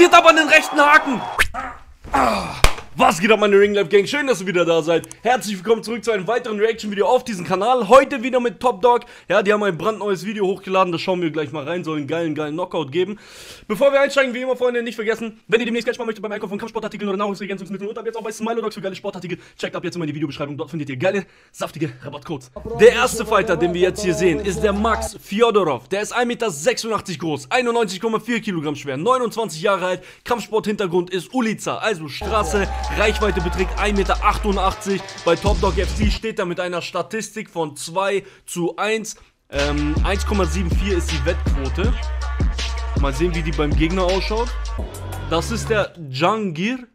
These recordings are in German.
Kassiert aber den rechten Haken. Ah. Was geht ab meine Ring Life Gang? Schön, dass ihr wieder da seid. Herzlich willkommen zurück zu einem weiteren Reaction-Video auf diesem Kanal. Heute wieder mit Top Dog. Ja, die haben ein brandneues Video hochgeladen. Das schauen wir gleich mal rein. Soll einen geilen, geilen Knockout geben. Bevor wir einsteigen, wie immer, Freunde, nicht vergessen, wenn ihr demnächst Geld sparen möchtet beim Einkauf von Kampfsportartikeln oder Nahrungsergänzungsmitteln und ab jetzt auch bei Smilodogs für geile Sportartikel, checkt ab jetzt in die Videobeschreibung. Dort findet ihr geile, saftige Rabattcodes. Der erste Fighter, den wir jetzt hier sehen, ist der Max Fjodorov. Der ist 1,86 Meter groß, 91,4 Kilogramm schwer, 29 Jahre alt. Kampfsport-Hintergrund ist Ulica, also Straße. Reichweite beträgt beträgt 1,88 Meter. Bei Top Dog FC steht er mit einer Statistik von 2 zu 1. Ähm, 1,74 ist die Wettquote. Mal sehen, wie die beim Gegner ausschaut. Das ist der Jangir.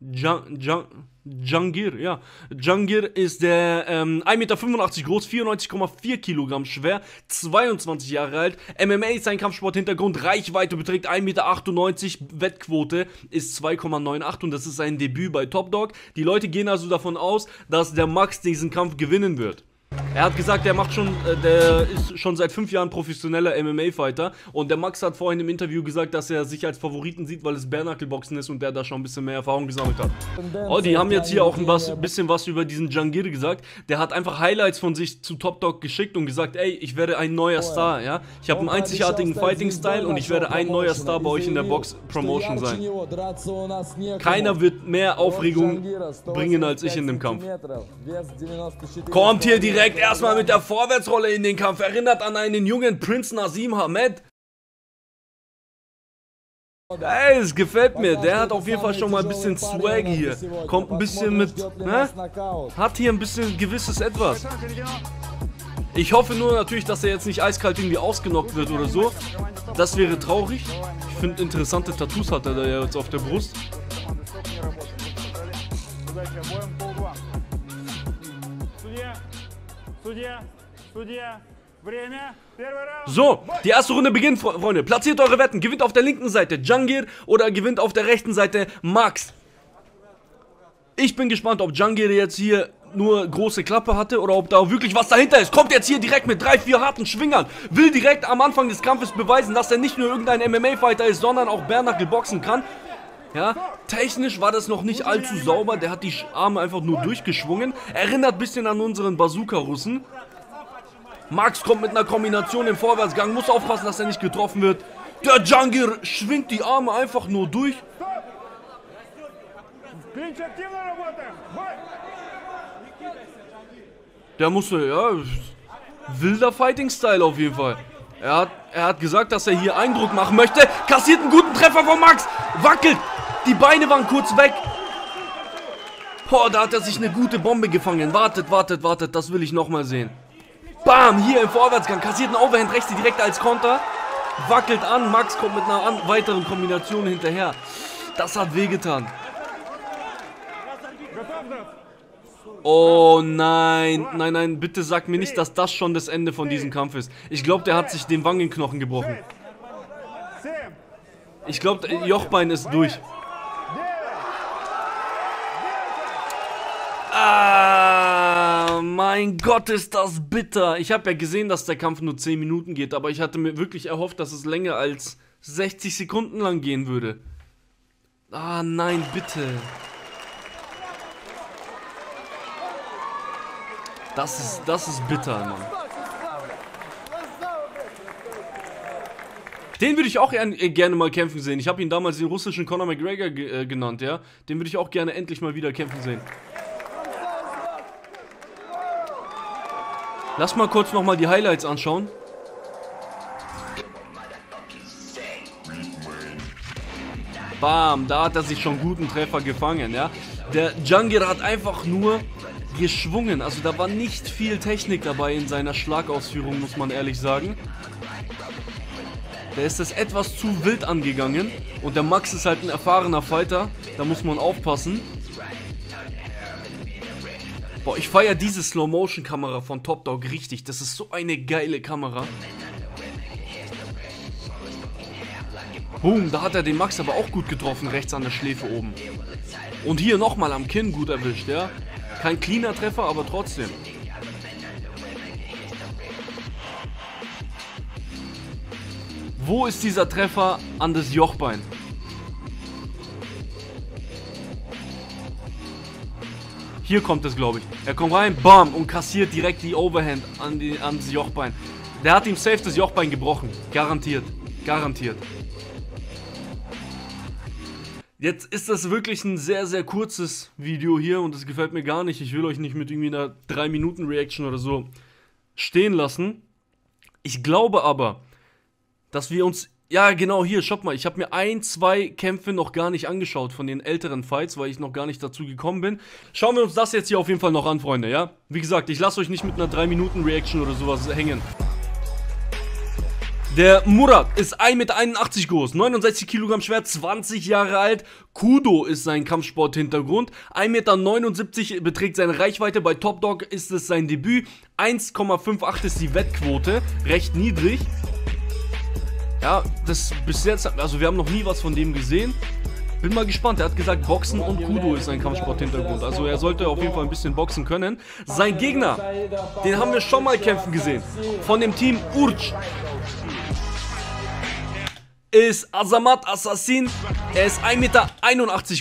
Jang, Jang, Jangir, ja. Jangir ist der ähm, 1,85 Meter groß, 94,4 Kilogramm schwer, 22 Jahre alt. MMA ist sein Kampfsport-Hintergrund, Reichweite beträgt 1,98 Meter, Wettquote ist 2,98 und das ist sein Debüt bei Top Dog. Die Leute gehen also davon aus, dass der Max diesen Kampf gewinnen wird. Er hat gesagt, er macht schon, äh, der ist schon seit fünf Jahren professioneller MMA-Fighter und der Max hat vorhin im Interview gesagt, dass er sich als Favoriten sieht, weil es Bärnackelboxen ist und der da schon ein bisschen mehr Erfahrung gesammelt hat. Oh, die haben jetzt hier auch ein was, bisschen was über diesen Jangir gesagt. Der hat einfach Highlights von sich zu Top Dog geschickt und gesagt, ey, ich werde ein neuer Star, ja. Ich habe einen einzigartigen Fighting-Style und ich werde ein neuer Star bei euch in der Box-Promotion sein. Keiner wird mehr Aufregung bringen als ich in dem Kampf. Kommt hier direkt direkt erstmal mit der Vorwärtsrolle in den Kampf. Erinnert an einen jungen Prinz Nasim Hamed. Ey, es gefällt mir. Der hat auf jeden Fall schon mal ein bisschen Swag hier. Kommt ein bisschen mit, ne? Hat hier ein bisschen gewisses Etwas. Ich hoffe nur natürlich, dass er jetzt nicht eiskalt irgendwie ausgenockt wird oder so. Das wäre traurig. Ich finde, interessante Tattoos hat er da jetzt auf der Brust. So, die erste Runde beginnt, Freunde. Platziert eure Wetten. Gewinnt auf der linken Seite Jangir oder gewinnt auf der rechten Seite Max. Ich bin gespannt, ob Jangir jetzt hier nur große Klappe hatte oder ob da wirklich was dahinter ist. Kommt jetzt hier direkt mit drei, vier harten Schwingern. Will direkt am Anfang des Kampfes beweisen, dass er nicht nur irgendein MMA-Fighter ist, sondern auch Bernackel boxen kann. Ja, technisch war das noch nicht allzu sauber. Der hat die Arme einfach nur durchgeschwungen. Erinnert ein bisschen an unseren Bazooka-Russen. Max kommt mit einer Kombination im Vorwärtsgang. Muss aufpassen, dass er nicht getroffen wird. Der Jangir schwingt die Arme einfach nur durch. Der musste, ja, wilder Fighting-Style auf jeden Fall. Er hat, er hat gesagt, dass er hier Eindruck machen möchte. Kassiert einen guten Treffer von Max. Wackelt. Die Beine waren kurz weg. Boah, da hat er sich eine gute Bombe gefangen. Wartet, wartet, wartet. Das will ich nochmal sehen. Bam, hier im Vorwärtsgang. Kassiert einen Overhand rechts direkt als Konter. Wackelt an. Max kommt mit einer weiteren Kombination hinterher. Das hat wehgetan. Oh nein, nein, nein, bitte sag mir nicht, dass das schon das Ende von diesem Kampf ist. Ich glaube, der hat sich den Wangenknochen gebrochen. Ich glaube, Jochbein ist durch. Ah, mein Gott, ist das bitter. Ich habe ja gesehen, dass der Kampf nur 10 Minuten geht, aber ich hatte mir wirklich erhofft, dass es länger als 60 Sekunden lang gehen würde. Ah, nein, bitte. Das ist, das ist bitter, Mann. Den würde ich auch äh, gerne mal kämpfen sehen. Ich habe ihn damals den russischen Conor McGregor äh, genannt, ja. Den würde ich auch gerne endlich mal wieder kämpfen sehen. Lass mal kurz nochmal die Highlights anschauen. Bam, da hat er sich schon guten Treffer gefangen, ja. Der Jangir hat einfach nur geschwungen. Also da war nicht viel Technik dabei in seiner Schlagausführung, muss man ehrlich sagen. Der ist das etwas zu wild angegangen. Und der Max ist halt ein erfahrener Fighter. Da muss man aufpassen. Boah, ich feiere diese Slow-Motion-Kamera von Top Dog richtig. Das ist so eine geile Kamera. Boom, da hat er den Max aber auch gut getroffen, rechts an der Schläfe oben. Und hier nochmal am Kinn gut erwischt, ja. Kein cleaner Treffer, aber trotzdem. Wo ist dieser Treffer an das Jochbein? Hier kommt es, glaube ich. Er kommt rein, bam, und kassiert direkt die Overhand an die, ans Jochbein. Der hat ihm safe das Jochbein gebrochen. Garantiert. Garantiert. Jetzt ist das wirklich ein sehr, sehr kurzes Video hier und es gefällt mir gar nicht. Ich will euch nicht mit irgendwie einer 3-Minuten-Reaction oder so stehen lassen. Ich glaube aber, dass wir uns ja, genau, hier, schaut mal, ich habe mir ein, zwei Kämpfe noch gar nicht angeschaut von den älteren Fights, weil ich noch gar nicht dazu gekommen bin. Schauen wir uns das jetzt hier auf jeden Fall noch an, Freunde, ja? Wie gesagt, ich lasse euch nicht mit einer 3-Minuten-Reaction oder sowas hängen. Der Murat ist 1,81 Meter groß, 69 Kilogramm schwer, 20 Jahre alt. Kudo ist sein Kampfsport-Hintergrund. 1,79 Meter beträgt seine Reichweite. Bei Top Dog ist es sein Debüt. 1,58 ist die Wettquote, recht niedrig. Ja, das bis jetzt, also wir haben noch nie was von dem gesehen. Bin mal gespannt, er hat gesagt, Boxen und Kudo ist sein Kampfsport-Hintergrund. Also er sollte auf jeden Fall ein bisschen boxen können. Sein Gegner, den haben wir schon mal kämpfen gesehen. Von dem Team Urch ist Azamat Assassin. Er ist 1,81 Meter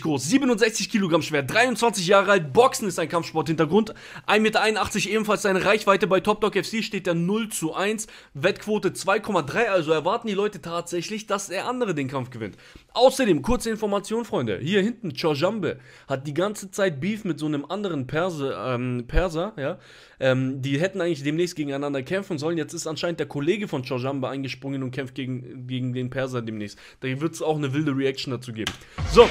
groß, 67 Kilogramm schwer, 23 Jahre alt. Boxen ist ein Kampfsport-Hintergrund. 1,81 Meter ebenfalls seine Reichweite. Bei Top Dog FC steht er 0 zu 1. Wettquote 2,3. Also erwarten die Leute tatsächlich, dass der andere den Kampf gewinnt. Außerdem, kurze Information, Freunde. Hier hinten, Chojambe hat die ganze Zeit Beef mit so einem anderen Perse, ähm, Perser, ja. Ähm, die hätten eigentlich demnächst gegeneinander kämpfen sollen. Jetzt ist anscheinend der Kollege von Chojambe eingesprungen und kämpft gegen, gegen den Perser demnächst. Da wird es auch eine wilde Reaction dazu geben. So,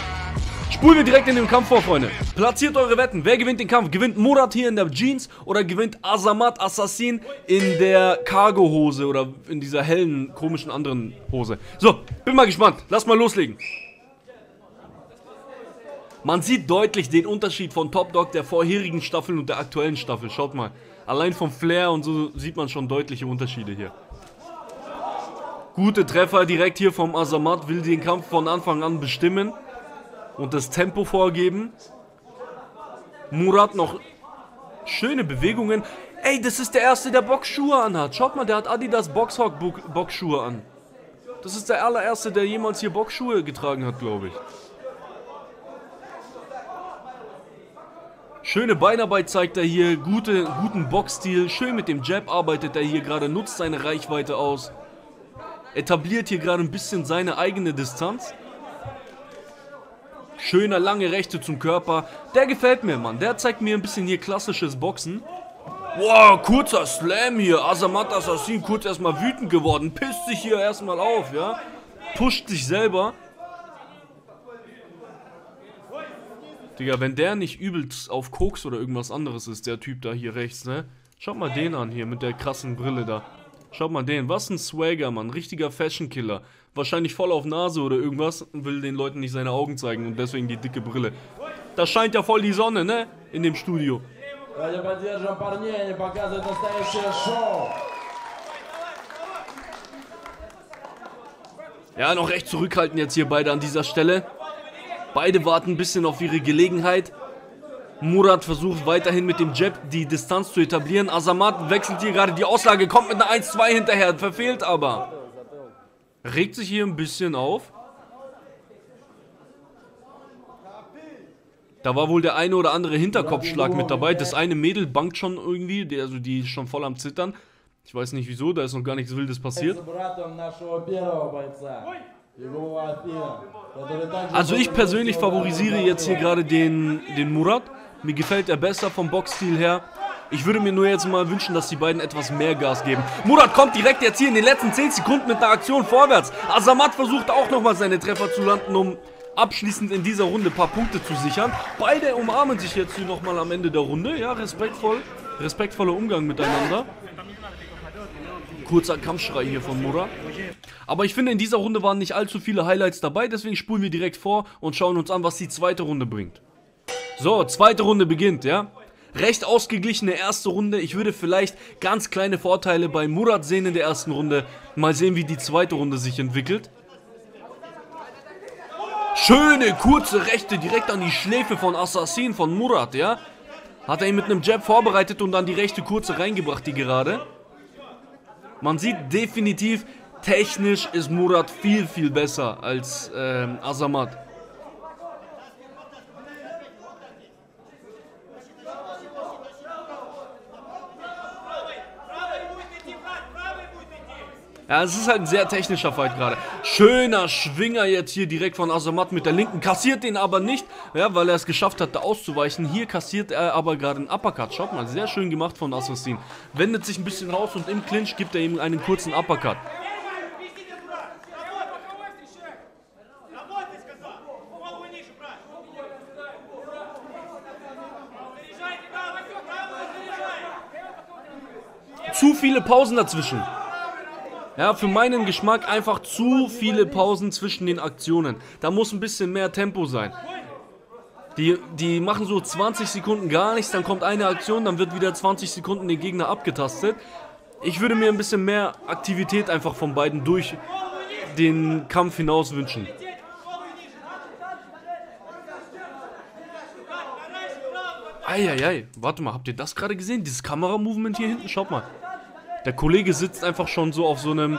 spulen wir direkt in den Kampf vor, Freunde. Platziert eure Wetten. Wer gewinnt den Kampf? Gewinnt Murat hier in der Jeans oder gewinnt Azamat Assassin in der Cargo-Hose oder in dieser hellen, komischen anderen Hose? So, bin mal gespannt. Lass mal loslegen. Man sieht deutlich den Unterschied von Top Dog der vorherigen Staffel und der aktuellen Staffel. Schaut mal. Allein vom Flair und so sieht man schon deutliche Unterschiede hier. Gute Treffer direkt hier vom Azamat. Will den Kampf von Anfang an bestimmen. Und das Tempo vorgeben. Murat noch schöne Bewegungen. Ey, das ist der Erste, der Boxschuhe anhat. Schaut mal, der hat Adidas Boxhawk Boxschuhe an. Das ist der allererste, der jemals hier Boxschuhe getragen hat, glaube ich. Schöne Beinarbeit zeigt er hier, gute, guten Boxstil, schön mit dem Jab arbeitet er hier gerade, nutzt seine Reichweite aus. Etabliert hier gerade ein bisschen seine eigene Distanz. Schöner lange Rechte zum Körper. Der gefällt mir, Mann. Der zeigt mir ein bisschen hier klassisches Boxen. Wow, kurzer Slam hier. Azamat Assassin kurz erstmal wütend geworden. Pisst sich hier erstmal auf, ja. Pusht sich selber. Digga, wenn der nicht übelst auf Koks oder irgendwas anderes ist, der Typ da hier rechts, ne? Schaut mal den an hier mit der krassen Brille da. Schaut mal den. Was ein Swagger, Mann. Richtiger Fashion-Killer. Wahrscheinlich voll auf Nase oder irgendwas will den Leuten nicht seine Augen zeigen und deswegen die dicke Brille. Da scheint ja voll die Sonne, ne? In dem Studio. Ja, noch recht zurückhaltend jetzt hier beide an dieser Stelle. Beide warten ein bisschen auf ihre Gelegenheit. Murat versucht weiterhin mit dem Jab die Distanz zu etablieren. Azamat wechselt hier gerade die Auslage, kommt mit einer 1-2 hinterher, verfehlt aber. Regt sich hier ein bisschen auf. Da war wohl der eine oder andere Hinterkopfschlag mit dabei. Das eine Mädel bangt schon irgendwie, die, also die ist schon voll am Zittern. Ich weiß nicht wieso, da ist noch gar nichts Wildes passiert. Also ich persönlich favorisiere jetzt hier gerade den, den Murat. Mir gefällt er besser vom Boxstil her. Ich würde mir nur jetzt mal wünschen, dass die beiden etwas mehr Gas geben. Murat kommt direkt jetzt hier in den letzten 10 Sekunden mit einer Aktion vorwärts. Azamat versucht auch nochmal seine Treffer zu landen, um abschließend in dieser Runde ein paar Punkte zu sichern. Beide umarmen sich jetzt hier nochmal am Ende der Runde. Ja, respektvoll. Respektvoller Umgang miteinander. Kurzer Kampfschrei hier von Murat. Aber ich finde, in dieser Runde waren nicht allzu viele Highlights dabei, deswegen spulen wir direkt vor und schauen uns an, was die zweite Runde bringt. So, zweite Runde beginnt, ja. Recht ausgeglichene erste Runde. Ich würde vielleicht ganz kleine Vorteile bei Murat sehen in der ersten Runde. Mal sehen, wie die zweite Runde sich entwickelt. Schöne, kurze Rechte direkt an die Schläfe von Assassin, von Murat, ja. Hat er ihn mit einem Jab vorbereitet und dann die rechte kurze reingebracht, die gerade. Man sieht definitiv, technisch ist Murat viel, viel besser als ähm, Ja, es ist halt ein sehr technischer Fight gerade. Schöner Schwinger jetzt hier direkt von Asamat mit der linken. Kassiert den aber nicht, ja, weil er es geschafft hat, da auszuweichen. Hier kassiert er aber gerade einen Uppercut. Schaut mal, sehr schön gemacht von Assassin. Wendet sich ein bisschen raus und im Clinch gibt er ihm einen kurzen Uppercut. Zu viele Pausen dazwischen. Ja, für meinen Geschmack einfach zu viele Pausen zwischen den Aktionen. Da muss ein bisschen mehr Tempo sein. Die, die machen so 20 Sekunden gar nichts, dann kommt eine Aktion, dann wird wieder 20 Sekunden den Gegner abgetastet. Ich würde mir ein bisschen mehr Aktivität einfach von beiden durch den Kampf hinaus wünschen. Eieiei, warte mal, habt ihr das gerade gesehen? Dieses Kameramovement hier hinten, schaut mal. Der Kollege sitzt einfach schon so auf so einem...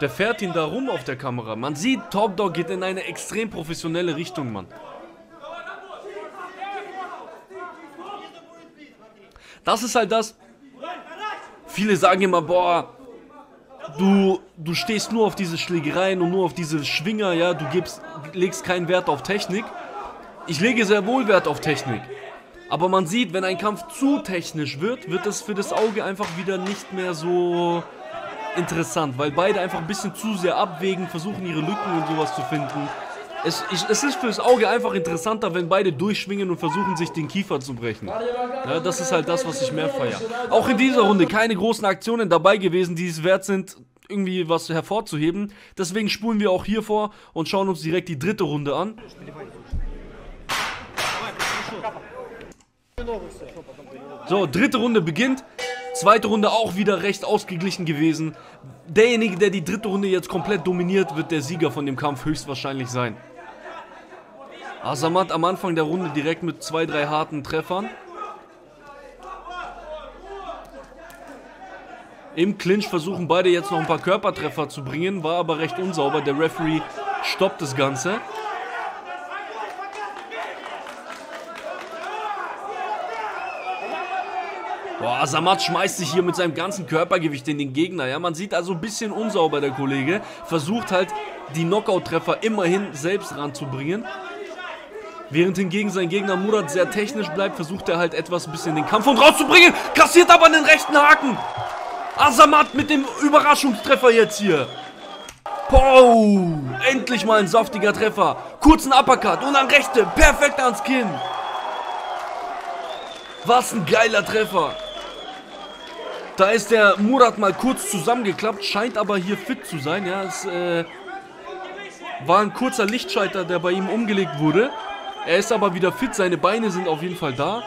Der fährt ihn da rum auf der Kamera. Man sieht, Top Dog geht in eine extrem professionelle Richtung, Mann. Das ist halt das... Viele sagen immer, boah, du, du stehst nur auf diese Schlägereien und nur auf diese Schwinger, ja, du gibst, legst keinen Wert auf Technik. Ich lege sehr wohl Wert auf Technik. Aber man sieht, wenn ein Kampf zu technisch wird, wird es für das Auge einfach wieder nicht mehr so interessant, weil beide einfach ein bisschen zu sehr abwägen, versuchen ihre Lücken und sowas zu finden. Es, ich, es ist fürs Auge einfach interessanter, wenn beide durchschwingen und versuchen, sich den Kiefer zu brechen. Ja, das ist halt das, was ich mehr feiere. Auch in dieser Runde keine großen Aktionen dabei gewesen, die es wert sind, irgendwie was hervorzuheben. Deswegen spulen wir auch hier vor und schauen uns direkt die dritte Runde an. So, dritte Runde beginnt. Zweite Runde auch wieder recht ausgeglichen gewesen. Derjenige, der die dritte Runde jetzt komplett dominiert, wird der Sieger von dem Kampf höchstwahrscheinlich sein. Asamat am Anfang der Runde direkt mit zwei, drei harten Treffern. Im Clinch versuchen beide jetzt noch ein paar Körpertreffer zu bringen, war aber recht unsauber. Der Referee stoppt das Ganze. Boah, Samat schmeißt sich hier mit seinem ganzen Körpergewicht in den Gegner. Ja, man sieht also ein bisschen unsauber, der Kollege. Versucht halt, die Knockout-Treffer immerhin selbst ranzubringen. Während hingegen sein Gegner Murat sehr technisch bleibt, versucht er halt etwas ein bisschen den Kampf und rauszubringen. Kassiert aber den rechten Haken. Asamat mit dem Überraschungstreffer jetzt hier. Pow! Endlich mal ein saftiger Treffer. Kurzen Uppercut und dann rechte. Perfekt ans Kinn. Was ein geiler Treffer. Da ist der Murat mal kurz zusammengeklappt, scheint aber hier fit zu sein. Ja, es äh, war ein kurzer Lichtschalter, der bei ihm umgelegt wurde. Er ist aber wieder fit, seine Beine sind auf jeden Fall da.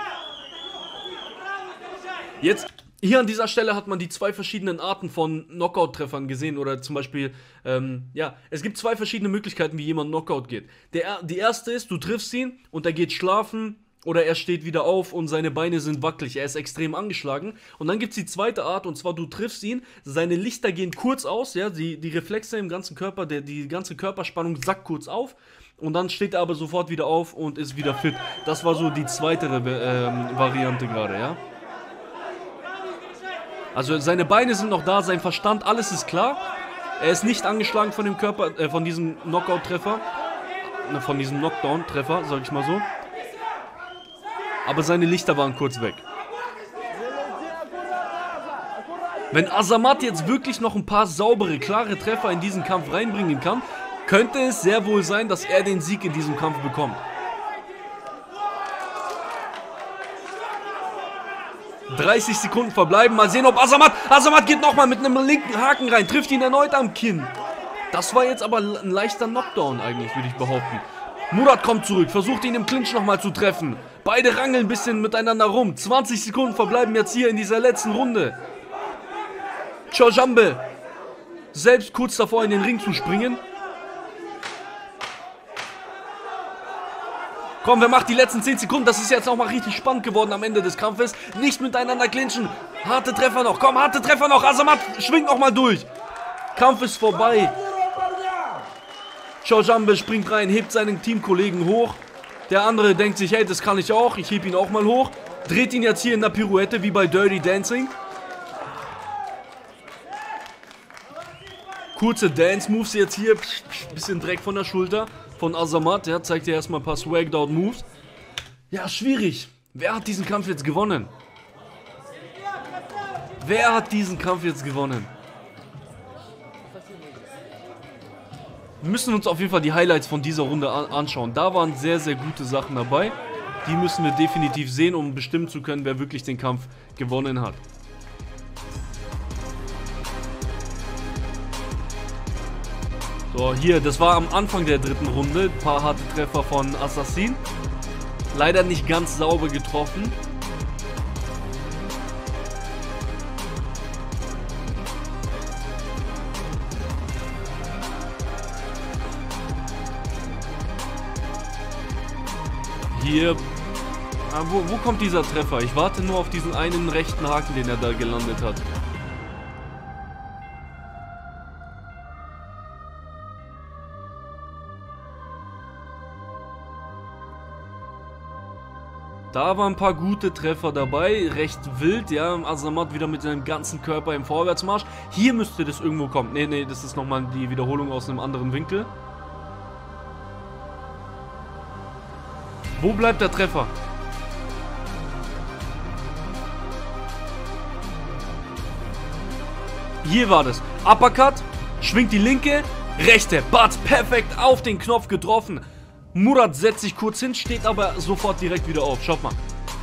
Jetzt, hier an dieser Stelle hat man die zwei verschiedenen Arten von Knockout-Treffern gesehen. Oder zum Beispiel, ähm, ja, es gibt zwei verschiedene Möglichkeiten, wie jemand Knockout geht. Der, die erste ist, du triffst ihn und er geht schlafen, oder er steht wieder auf und seine Beine sind wackelig. Er ist extrem angeschlagen. Und dann gibt es die zweite Art, und zwar du triffst ihn, seine Lichter gehen kurz aus, ja, die, die Reflexe im ganzen Körper, der, die ganze Körperspannung sackt kurz auf. Und dann steht er aber sofort wieder auf und ist wieder fit. Das war so die zweite ähm, Variante gerade, ja. Also seine Beine sind noch da, sein Verstand, alles ist klar. Er ist nicht angeschlagen von dem Körper, äh, von diesem Knockout-Treffer. Äh, von diesem Knockdown-Treffer, sag ich mal so aber seine Lichter waren kurz weg. Wenn Azamat jetzt wirklich noch ein paar saubere, klare Treffer in diesen Kampf reinbringen kann, könnte es sehr wohl sein, dass er den Sieg in diesem Kampf bekommt. ...30 Sekunden verbleiben. Mal sehen, ob Azamat... Azamat geht nochmal mit einem linken Haken rein. Trifft ihn erneut am Kinn. Das war jetzt aber ein leichter Knockdown eigentlich, würde ich behaupten. Murat kommt zurück, versucht ihn im Clinch nochmal zu treffen. Beide rangeln ein bisschen miteinander rum. 20 Sekunden verbleiben jetzt hier in dieser letzten Runde. Chojambe selbst kurz davor in den Ring zu springen. Komm, wer macht die letzten 10 Sekunden? Das ist jetzt nochmal richtig spannend geworden am Ende des Kampfes. Nicht miteinander clinchen. Harte Treffer noch. Komm, harte Treffer noch. Asamat schwingt nochmal durch. Kampf ist vorbei. Chojambe springt rein, hebt seinen Teamkollegen hoch. Der andere denkt sich, hey, das kann ich auch. Ich heb ihn auch mal hoch. Dreht ihn jetzt hier in der Pirouette, wie bei Dirty Dancing. Kurze Dance-Moves jetzt hier. Bisschen Dreck von der Schulter von Azamat. Ja, zeigt dir erstmal ein paar Swagged-Out-Moves. Ja, schwierig. Wer hat diesen Kampf jetzt gewonnen? Wer hat diesen Kampf jetzt gewonnen? Wir müssen uns auf jeden Fall die Highlights von dieser Runde anschauen. Da waren sehr, sehr gute Sachen dabei. Die müssen wir definitiv sehen, um bestimmen zu können, wer wirklich den Kampf gewonnen hat. So, hier, das war am Anfang der dritten Runde. Ein paar harte Treffer von Assassin. Leider nicht ganz sauber getroffen. Hier. Ah, wo, wo kommt dieser Treffer? Ich warte nur auf diesen einen rechten Haken, den er da gelandet hat. Da waren ein paar gute Treffer dabei, recht wild, ja, Azamat wieder mit seinem ganzen Körper im Vorwärtsmarsch. Hier müsste das irgendwo kommen. Nee, nee, das ist nochmal die Wiederholung aus einem anderen Winkel. Wo bleibt der Treffer? Hier war das. Uppercut, schwingt die linke, rechte, Bart perfekt auf den Knopf getroffen. Murat setzt sich kurz hin, steht aber sofort direkt wieder auf. Schaut mal.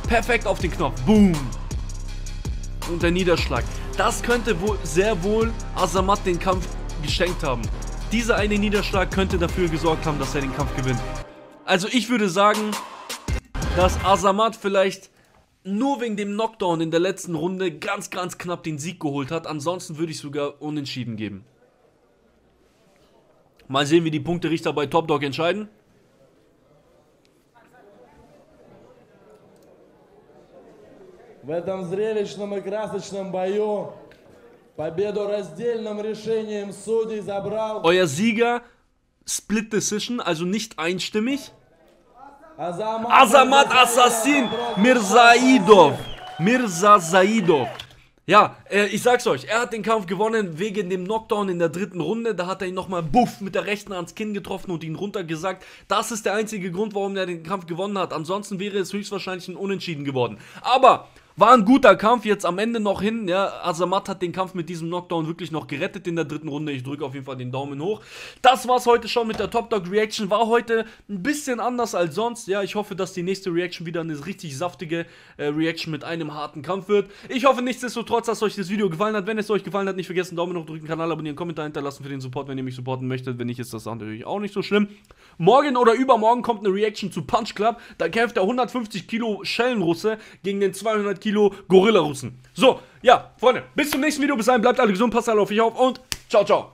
Perfekt auf den Knopf. Boom. Und der Niederschlag. Das könnte wohl sehr wohl Azamat den Kampf geschenkt haben. Dieser eine Niederschlag könnte dafür gesorgt haben, dass er den Kampf gewinnt. Also ich würde sagen, dass Azamat vielleicht nur wegen dem Knockdown in der letzten Runde ganz, ganz knapp den Sieg geholt hat. Ansonsten würde ich sogar unentschieden geben. Mal sehen, wie die Punkterichter bei Top Dog entscheiden. В этом зрелищном и красочном бою победу раздельным решением судей забрал... Euer Sieger, Split Decision, also nicht einstimmig. Azamat Assassin Mirzaidov. Mirza Saidov. Ja, äh, ich sag's euch, er hat den Kampf gewonnen wegen dem Knockdown in der dritten Runde. Da hat er ihn nochmal buff mit der rechten ans Kinn getroffen und ihn runtergesagt. Das ist der einzige Grund, warum er den Kampf gewonnen hat. Ansonsten wäre es höchstwahrscheinlich ein Unentschieden geworden. Aber war ein guter Kampf, jetzt am Ende noch hin. Ja, Azamat hat den Kampf mit diesem Knockdown wirklich noch gerettet in der dritten Runde. Ich drücke auf jeden Fall den Daumen hoch. Das war's heute schon mit der Top Dog Reaction. War heute ein bisschen anders als sonst. Ja, ich hoffe, dass die nächste Reaction wieder eine richtig saftige äh, Reaction mit einem harten Kampf wird. Ich hoffe nichtsdestotrotz, dass euch das Video gefallen hat. Wenn es euch gefallen hat, nicht vergessen, Daumen hoch drücken, Kanal abonnieren, Kommentar hinterlassen für den Support, wenn ihr mich supporten möchtet. Wenn nicht, ist das natürlich auch nicht so schlimm. Morgen oder übermorgen kommt eine Reaction zu Punch Club. Da kämpft der 150 Kilo Schellenrusse gegen den 200 Kilo Gorilla Russen. So, ja, Freunde, bis zum nächsten Video. Bis dahin, bleibt alle gesund, passt alle auf euch auf und ciao, ciao.